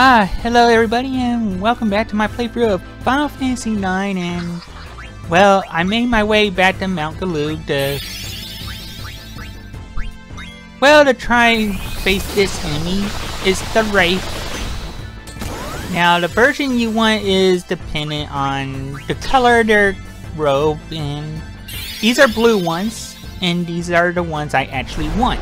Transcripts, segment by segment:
Ah, hello everybody and welcome back to my playthrough of Final Fantasy IX and... Well, I made my way back to Mount Gulug to... Well, to try and face this enemy is the Wraith. Now, the version you want is dependent on the color of their robe and... These are blue ones, and these are the ones I actually want.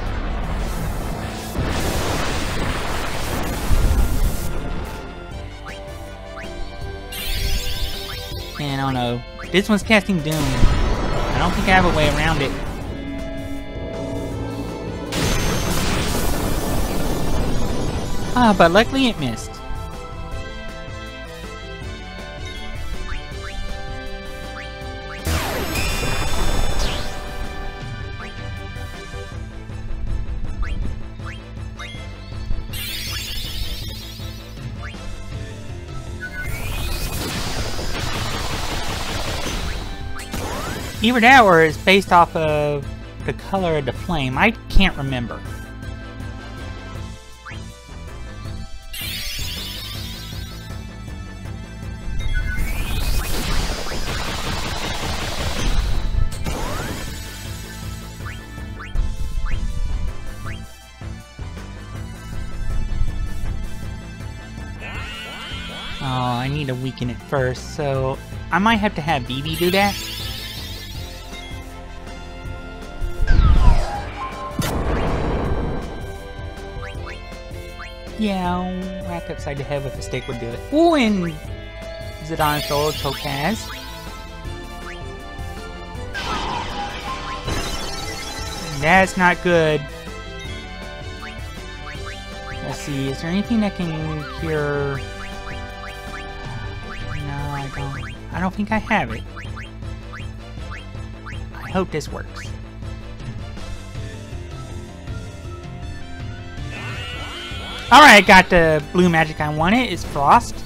Don't know. This one's casting Doom. I don't think I have a way around it. Ah, but luckily it missed. That or it's based off of the color of the flame. I can't remember. Oh, I need to weaken it first, so I might have to have Vivi do that. Yeah, um, whack upside the head with a stick would do it. Ooh, and Zidane Soul Topaz. That's not good. Let's see, is there anything that can cure... No, I don't. I don't think I have it. I hope this works. Alright, got the blue magic I wanted. It's Frost.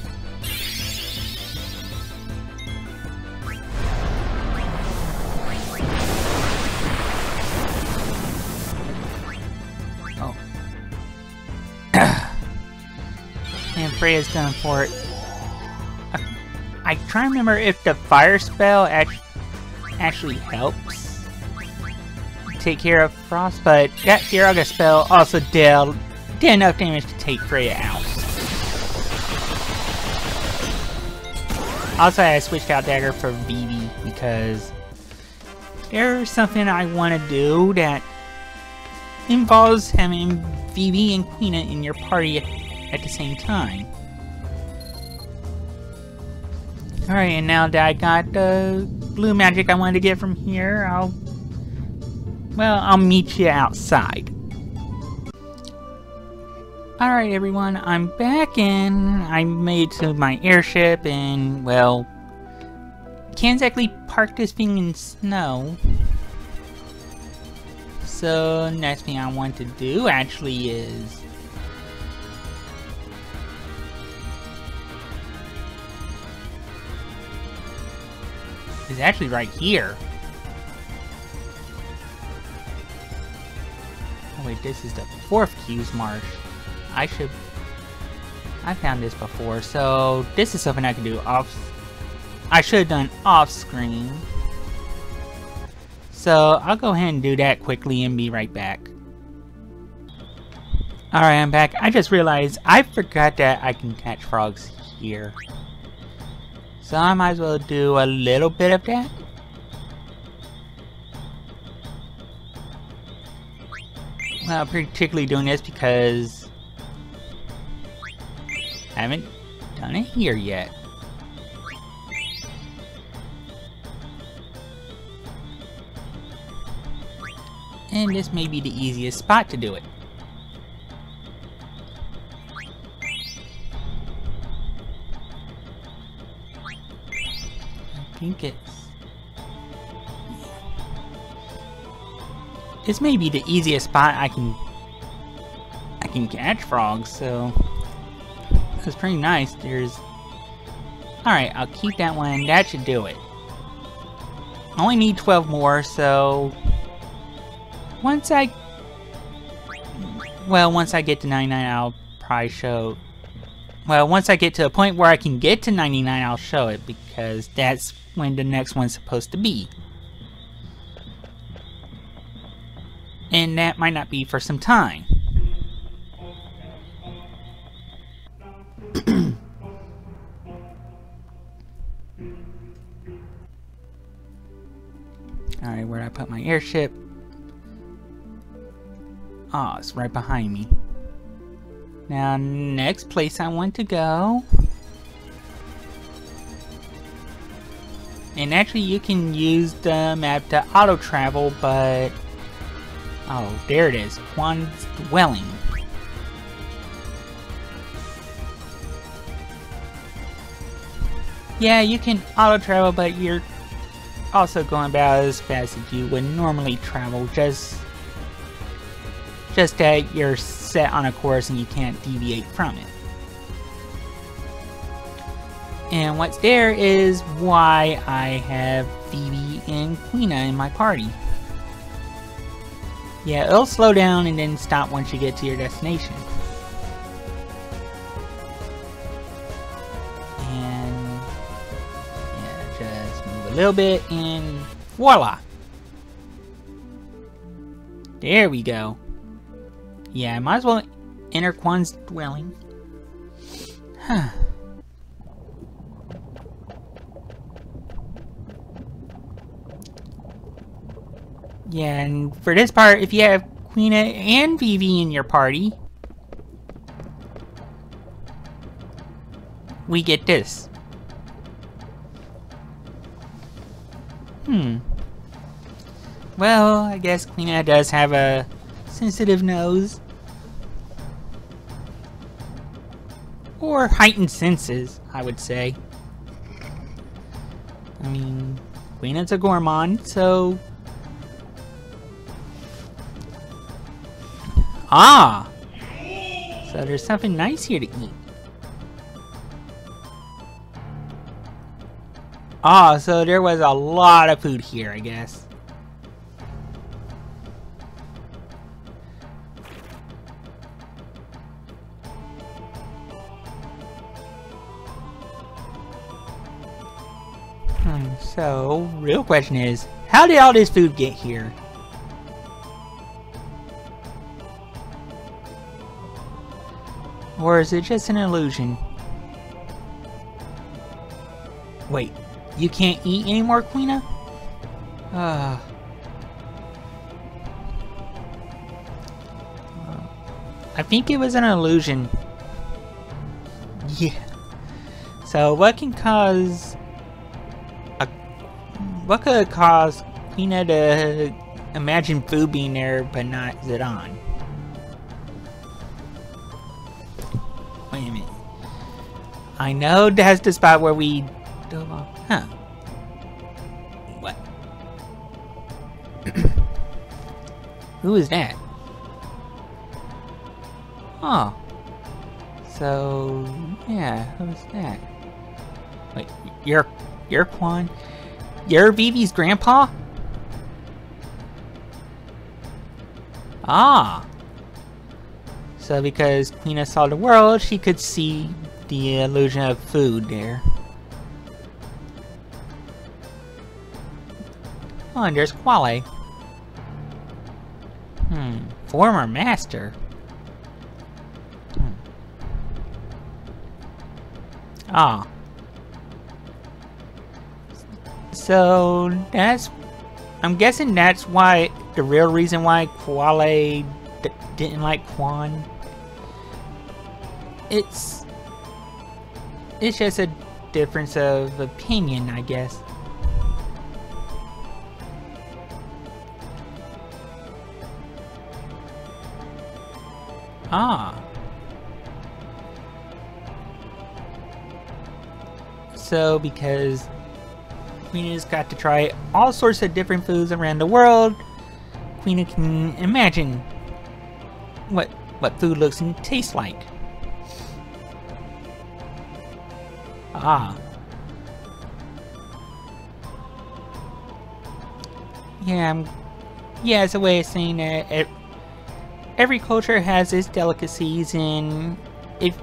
Oh. and Freya's done for it. I, I try to remember if the fire spell act actually helps take care of Frost, but that Firaga spell also dealt did enough damage to take Freya out. Also, I switched out Dagger for Vivi because there's something I want to do that involves having Vivi and Quina in your party at the same time. Alright, and now that I got the blue magic I wanted to get from here, I'll... Well, I'll meet you outside. Alright everyone, I'm back and I made to my airship and, well, can't exactly park this thing in snow. So, next thing I want to do actually is... is actually right here. Oh wait, this is the fourth Qu's Marsh. I should... I found this before, so this is something I can do off... I should have done off-screen. So, I'll go ahead and do that quickly and be right back. Alright, I'm back. I just realized I forgot that I can catch frogs here. So I might as well do a little bit of that. Well, particularly doing this because haven't done it here yet. And this may be the easiest spot to do it. I think it's... This may be the easiest spot I can... I can catch frogs, so... That's pretty nice. There's... Alright, I'll keep that one. That should do it. I only need 12 more, so... Once I... Well, once I get to 99, I'll probably show... Well, once I get to a point where I can get to 99, I'll show it because that's when the next one's supposed to be. And that might not be for some time. My airship? Oh, it's right behind me. Now, next place I want to go... And actually, you can use the map to auto-travel, but... Oh, there it is. Quan's Dwelling. Yeah, you can auto-travel, but you're also going about as fast as you would normally travel, just just that you're set on a course and you can't deviate from it. And what's there is why I have Vivi and Quina in my party. Yeah, it'll slow down and then stop once you get to your destination. A little bit and voila! There we go. Yeah, might as well enter Quan's dwelling. Huh. Yeah, and for this part, if you have Quina and Vivi in your party, we get this. Hmm. Well, I guess Quina does have a sensitive nose. Or heightened senses, I would say. I mean, Quina's a gourmand, so... Ah! So there's something nice here to eat. Ah, so there was a lot of food here, I guess. So, real question is, how did all this food get here? Or is it just an illusion? Wait, you can't eat anymore, Quina? Uh, I think it was an illusion. Yeah. So what can cause what could cause Quina to imagine food being there but not Zidane? Wait a minute. I know that's the spot where we dove off. Who is that? Oh. So, yeah, who's that? Wait, you're, you're Quan? You're Vivi's grandpa? Ah. So because Quina saw the world, she could see the illusion of food there. Oh, and there's Quale. Hmm. Former master. Hmm. Ah. So that's, I'm guessing that's why the real reason why Quale didn't like Quan. It's, it's just a difference of opinion, I guess. Ah. So because Quina's got to try all sorts of different foods around the world. Queena can imagine what what food looks and tastes like. Ah. Yeah, I'm, yeah, it's a way of saying that every culture has its delicacies, and if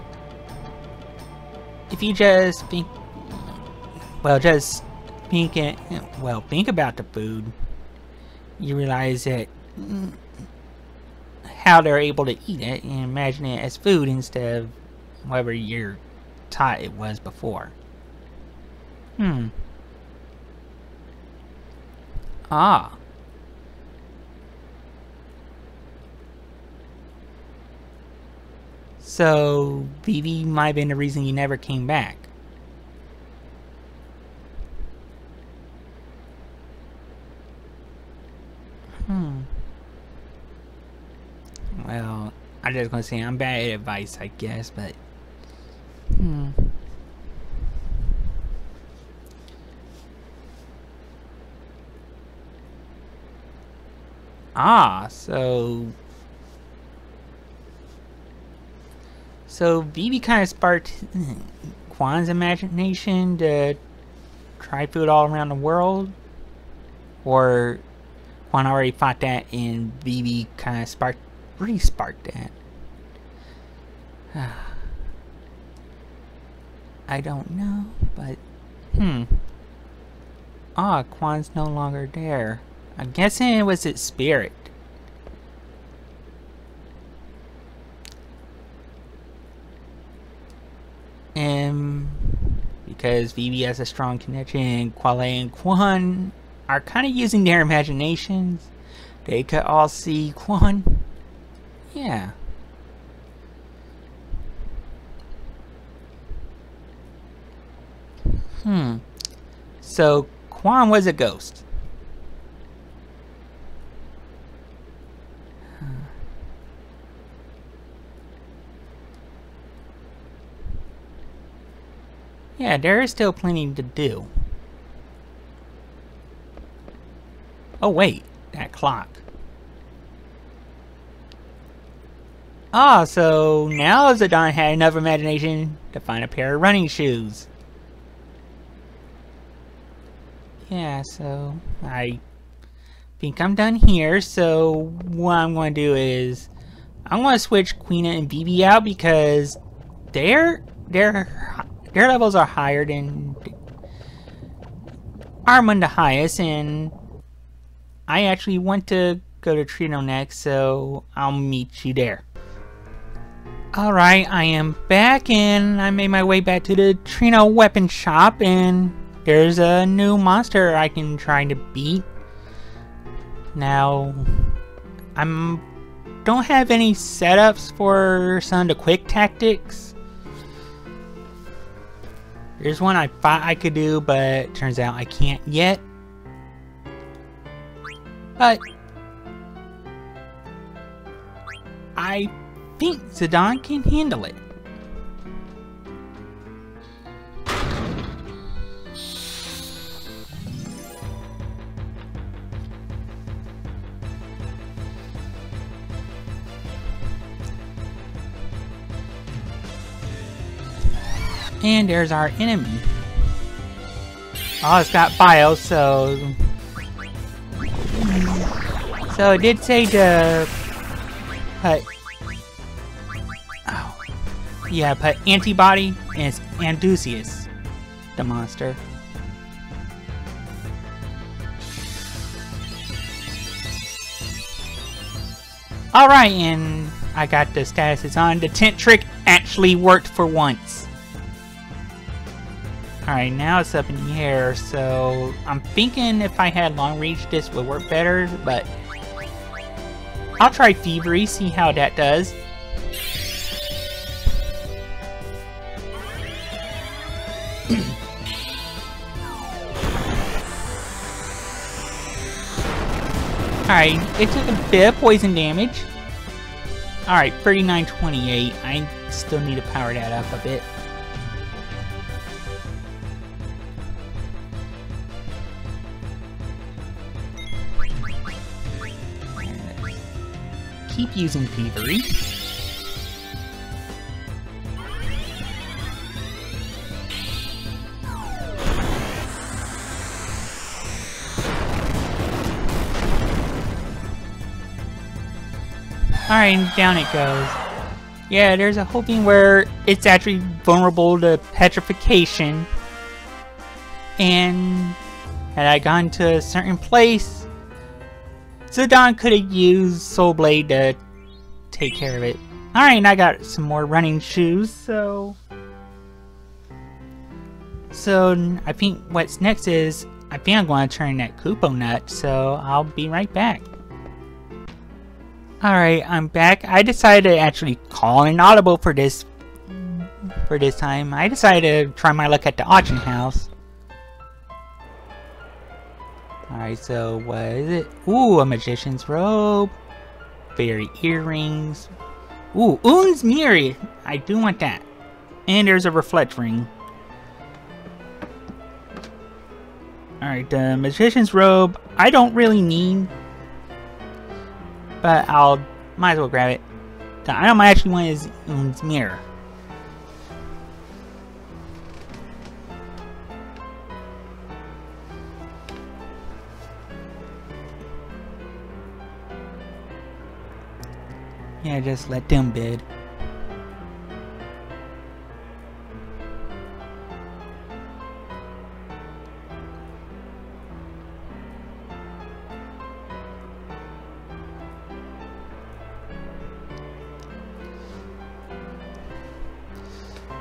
if you just think, well, just think it, well, think about the food, you realize that mm, how they're able to eat it and imagine it as food instead of whatever you're taught it was before. Hmm. Ah. So, Vivi might have been the reason you never came back. Hmm. Well, I'm just gonna say I'm bad at advice, I guess, but... Hmm. Ah, so So Vivi kind of sparked Quan's imagination to try food all around the world? Or Quan already fought that and Vivi kind of sparked, re-sparked that? I don't know, but hmm. Ah, Quan's no longer there. I'm guessing it was its spirit. And because Vivi has a strong connection, Quale and Quan are kind of using their imaginations. They could all see Quan. Yeah. Hmm. So, Quan was a ghost. Yeah, there is still plenty to do. Oh wait, that clock. Ah, so now Zidane had enough imagination to find a pair of running shoes. Yeah, so I think I'm done here, so what I'm going to do is I'm going to switch Quina and Vivi out because they're, they're their levels are higher than among the highest, and I actually want to go to Treno next, so I'll meet you there. Alright, I am back and I made my way back to the Treno weapon shop and there's a new monster I can try to beat. Now, I'm don't have any setups for some of the quick tactics. There's one I thought I could do, but turns out I can't yet. But I think Zidane can handle it. And there's our enemy. Oh, it's got bio, so... So it did say to put... Oh. Yeah, put antibody, and it's Amdusias, the monster. Alright, and I got the statuses on. The tent trick actually worked for once. Alright, now it's up in the air, so I'm thinking if I had long reach this would work better, but I'll try Thievery, see how that does. Alright, it took a bit of poison damage. Alright, 3928. I still need to power that up a bit. Using Thievery. Alright, down it goes. Yeah, there's a whole thing where it's actually vulnerable to petrification. And had I gone to a certain place, Zidane could have used Soul Blade to take care of it. Alright, I got some more running shoes, so... So, I think what's next is, I think I'm going to turn that Kupo nut, so I'll be right back. Alright, I'm back. I decided to actually call an audible for this for this time. I decided to try my luck at the auction house. Alright, so what is it? Ooh, a magician's robe. Fairy earrings. Ooh, Une's mirror. I do want that. And there's a reflect ring. Alright, the magician's robe. I don't really need but I'll might as well grab it. The item I actually want is Une's mirror. Yeah, just let them bid.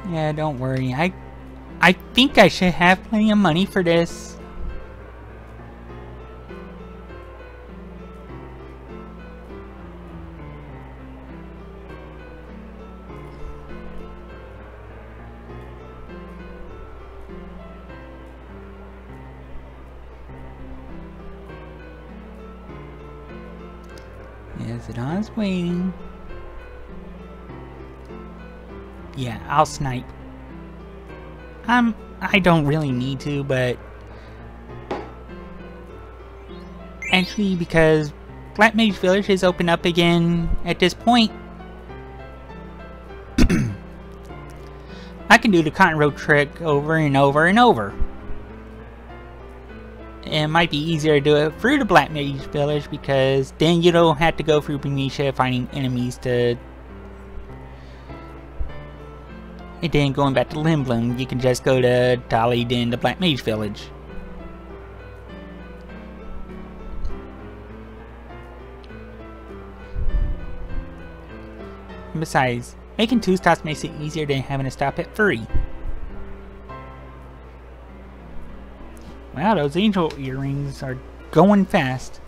Yeah, don't worry. I I think I should have plenty of money for this. Waiting. Yeah, I'll snipe. Um, I don't really need to, but... Actually, because Black Mage Village is open up again at this point. I can do the Cotton Road trick over and over and over. It might be easier to do it through the Black Mage Village because then you don't have to go through Benicia finding enemies to And then going back to Lindblum, you can just go to Dali, then the Black Mage Village. And besides, making two stops makes it easier than having to stop at three. Wow, those angel earrings are going fast.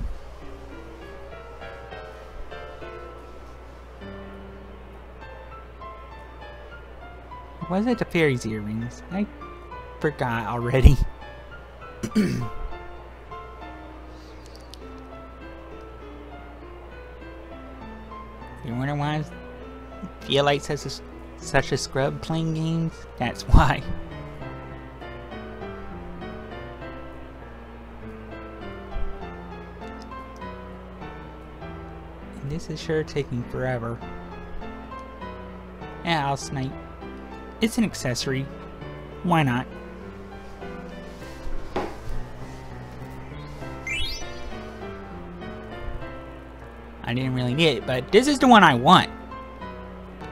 Was it the fairy's earrings? I forgot already. you wonder why feel like such a scrub playing games? That's why. This is sure taking forever. Yeah, I'll snipe. It's an accessory. Why not? I didn't really need it, but this is the one I want.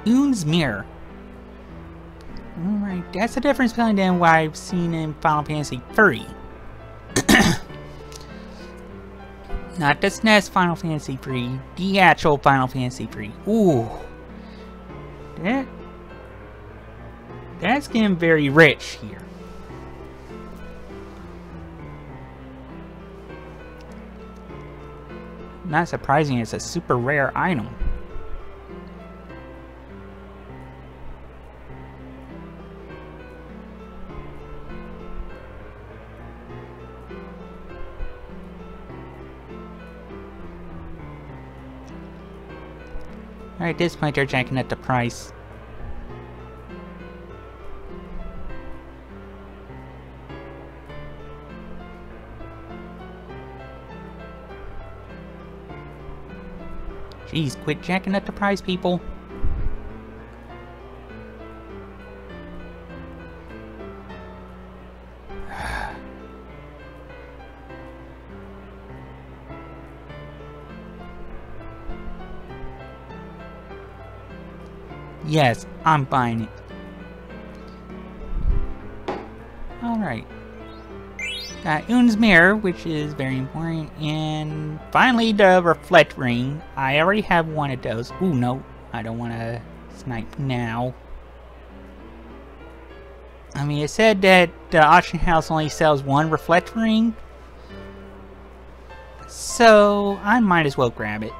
Une's Mirror. Alright, that's the difference between what I've seen in Final Fantasy 3. Not the SNES Final Fantasy 3, the actual Final Fantasy 3. Ooh. That that's getting very rich here. Not surprising, it's a super rare item. At this point they're jacking up the price. Jeez, quit jacking up the price, people. Yes, I'm buying it. Alright. Got Une's Mirror, which is very important. And finally, the Reflect Ring. I already have one of those. Ooh, no. I don't want to snipe now. I mean, it said that the auction house only sells one Reflect Ring. So, I might as well grab it.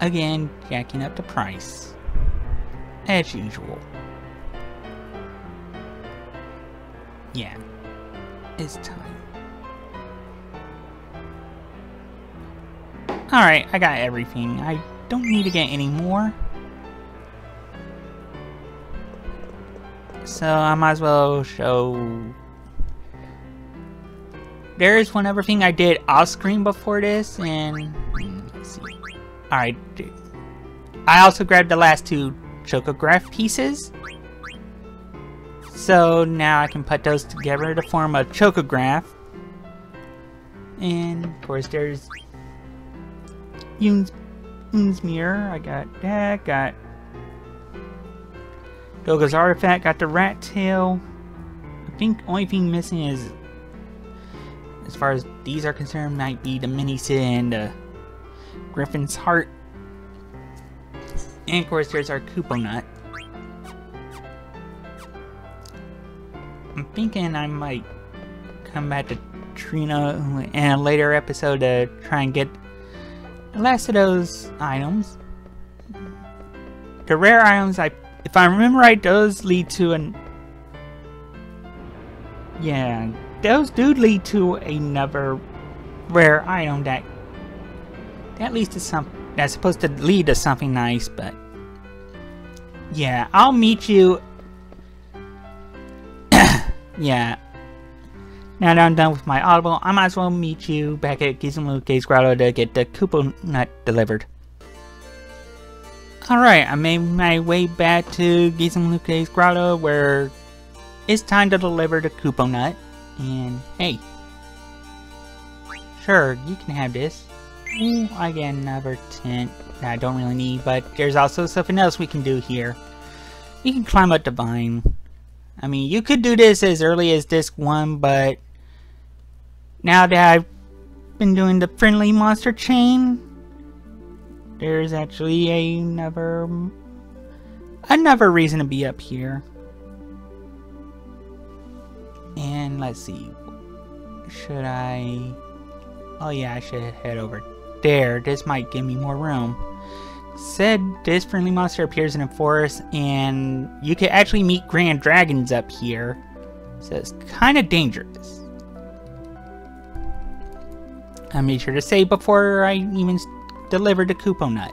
Again, jacking up the price. As usual. Yeah. It's time. Alright, I got everything. I don't need to get any more. So I might as well show there is one other thing I did off screen before this, and. Alright, I also grabbed the last two Chocograph pieces. So now I can put those together to form a Chocograph. And of course there's Une's Mirror, I got that, got Doga's Artifact, got the Rat Tail. I think only thing missing is as far as these are concerned, might be the Mini and uh, Griffin's Heart. And of course, there's our Kupo Nut. I'm thinking I might come back to Treno in a later episode to try and get the last of those items. The rare items, I, if I remember right, those lead to an... Yeah, those do lead to another rare item that that leads to some that's supposed to lead to something nice, but yeah, I'll meet you. yeah. Now that I'm done with my audible, I might as well meet you back at Gizmo Grotto to get the Kupo Nut delivered. Alright, I made my way back to Gizmo Grotto where it's time to deliver the Kupo Nut. And hey, sure, you can have this. Get another tent I don't really need, but there's also something else we can do here. We can climb up the vine. I mean, you could do this as early as disc 1, but now that I've been doing the friendly monster chain, there's actually another another reason to be up here. And let's see. Should I... Oh yeah, I should head over there. This might give me more room. Said this friendly monster appears in a forest and you can actually meet grand dragons up here. So it's kind of dangerous. I made sure to say before I even delivered the Kupo Nut.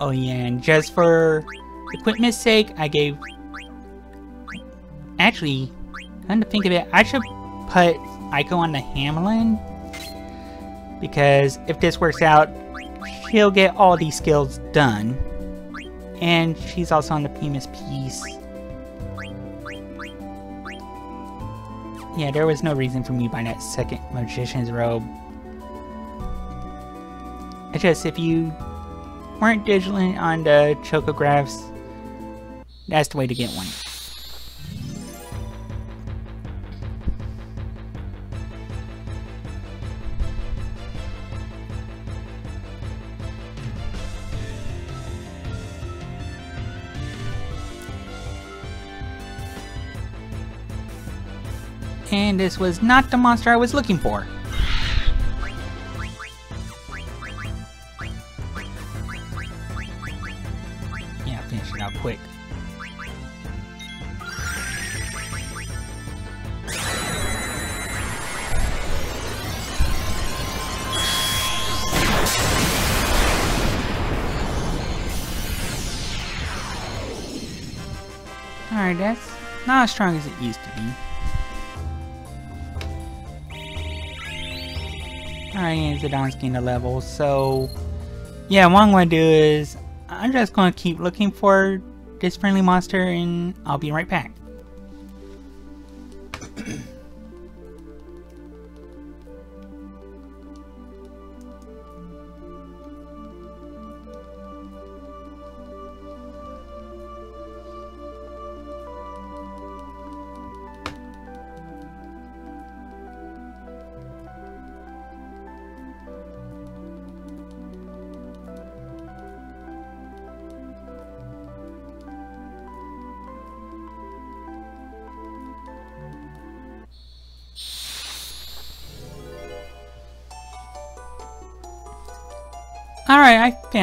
Oh yeah, and just for equipment's sake, I gave... Actually, come to think of it, I should put Eiko on the Hamelin. Because if this works out, she'll get all these skills done. And she's also on the Primus piece. Yeah, there was no reason for me buying that second Magician's robe. It's just if you weren't digital on the chocographs, that's the way to get one. And this was not the monster I was looking for. That's not as strong as it used to be. Alright, and Zidane's gained a level, so... Yeah, what I'm going to do is... I'm just going to keep looking for this friendly monster, and I'll be right back.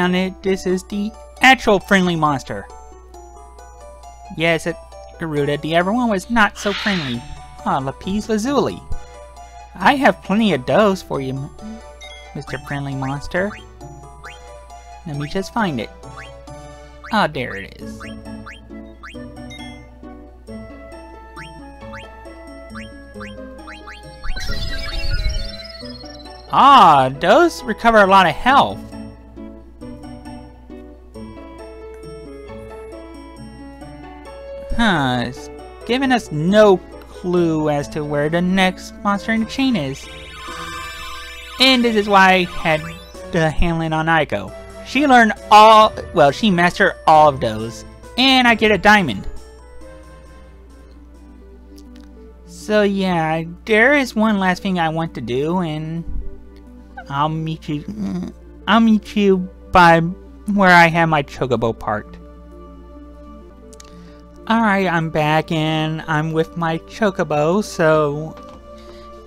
Found it. This is the actual friendly monster. Yes, it, Garuda, the other one was not so friendly. Ah, Lapis Lazuli. I have plenty of doughs for you, Mr. Friendly Monster. Let me just find it. Ah, there it is. Ah, those recover a lot of health. Huh, giving us no clue as to where the next monster in the chain is. And this is why I had the handling on Eiko. She learned all, well, she mastered all of those. And I get a diamond. So yeah, there is one last thing I want to do, and I'll meet you. I'll meet you by where I have my chocobo parked. Alright, I'm back and I'm with my chocobo, so...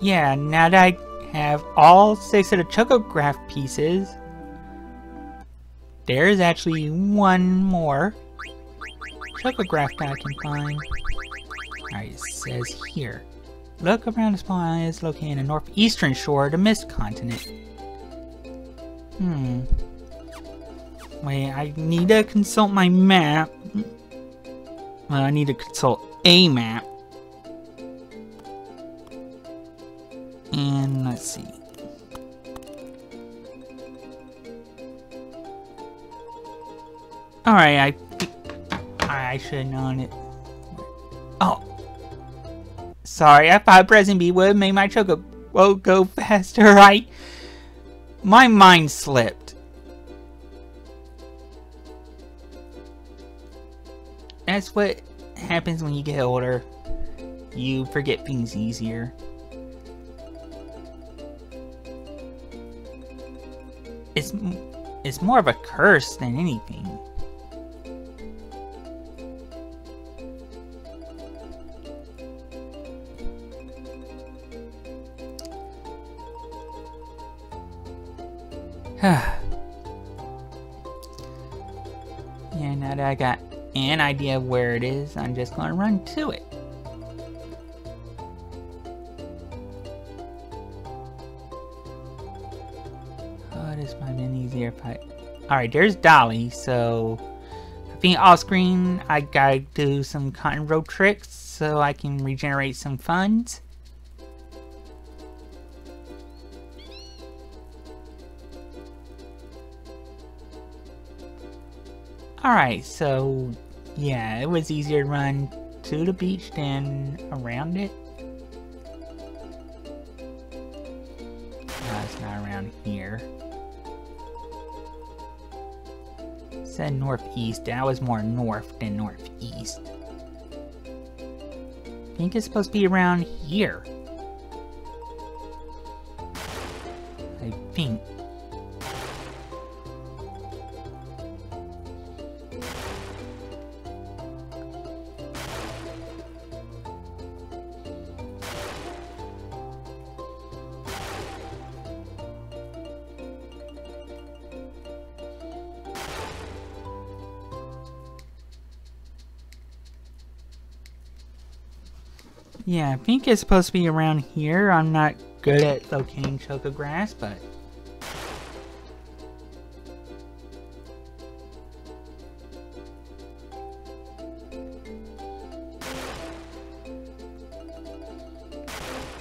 Yeah, now that I have all six of the chocograph pieces... There's actually one more chocograph that I can find. Alright, it says here. Look around the island is located in the northeastern shore of the Mist Continent. Hmm. Wait, I need to consult my map. I need to consult a map. And let's see. Alright, I I should have known it. Oh. Sorry, I thought Present B would have made my choco will go faster, right? My mind slipped. That's what happens when you get older. You forget things easier. It's it's more of a curse than anything. yeah, now that I got an idea of where it is, I'm just to run to it. Oh, this might have been easier if I... Alright, there's Dali, so... I think off screen, I gotta do some cotton road tricks so I can regenerate some funds. Alright, so yeah, it was easier to run to the beach than around it. No, it's not around here. It said northeast. That was more north than northeast. I think it's supposed to be around here. Yeah, I think it's supposed to be around here. I'm not good at locating chocographs, but...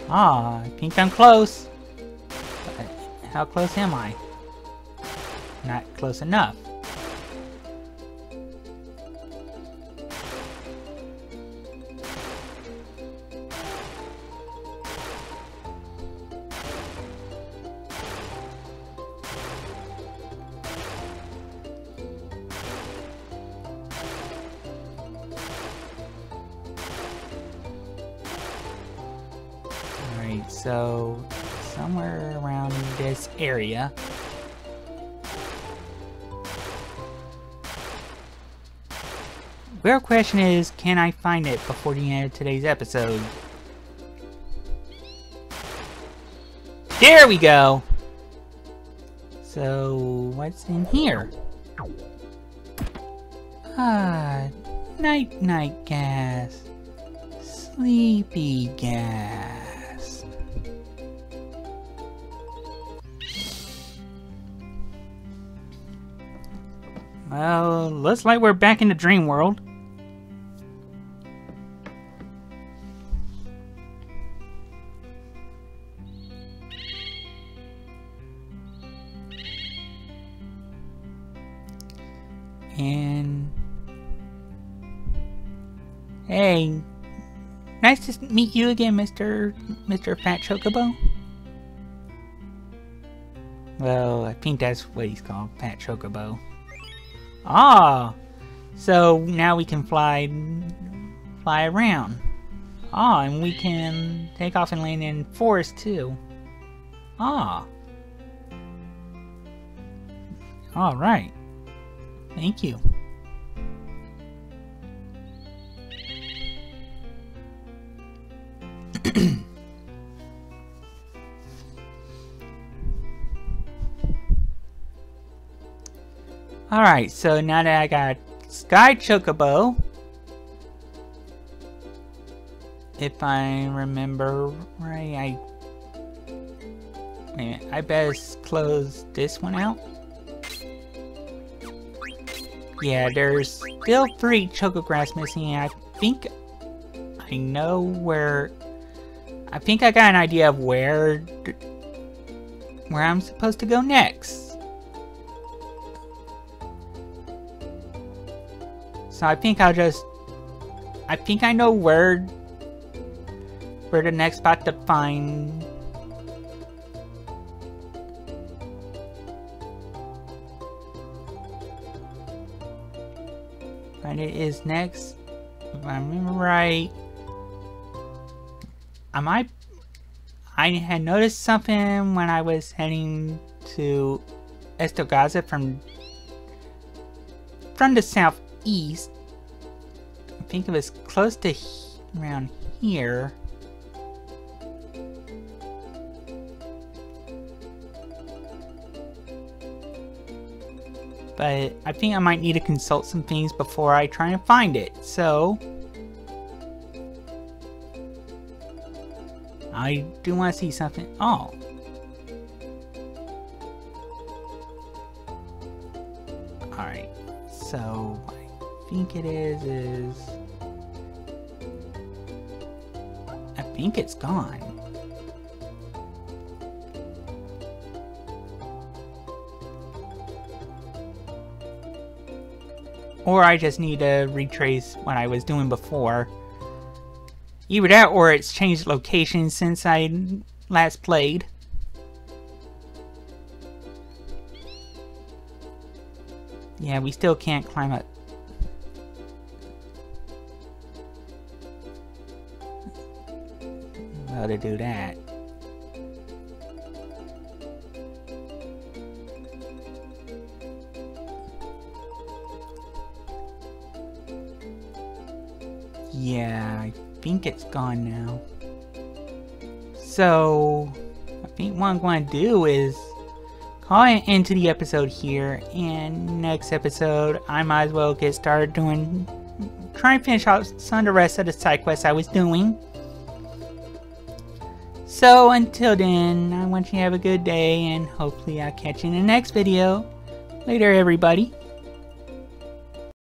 Ah, I think I'm close. But how close am I? Not close enough. So somewhere around this area. Real question is, can I find it before the end of today's episode? There we go! So, what's in here? Ah, night-night gas. Sleepy gas. Well, looks like we're back in the dream world. And hey, nice to meet you again, Mr. Mr. Fat Chocobo. Well, I think that's what he's called, Fat Chocobo. Ah, so now we can fly, fly around. Ah, and we can take off and land in forest too. Ah. All right. Thank you. Alright, so now that I got Sky Chocobo, if I remember right, I... Wait a minute, I best close this one out. Yeah, there's still three Chocographs missing, I think I know where... I think I got an idea of where... where I'm supposed to go next. So I think I'll just... I think I know where... Where the next spot to find... And it is next. If I remember right... I might... I had noticed something when I was heading to Esto Gaza from from the southeast I think it was close to he around here. But I think I might need to consult some things before I try and find it, so... I do want to see something. Oh. Think it is is... I think it's gone. Or I just need to retrace what I was doing before. Either that or it's changed location since I last played. Yeah, we still can't climb up to do that. Yeah, I think it's gone now. So, I think what I'm going to do is call it into the episode here, and next episode, I might as well get started doing, try and finish out some of the rest of the side quests I was doing. So until then, I want you to have a good day and hopefully I'll catch you in the next video. Later everybody.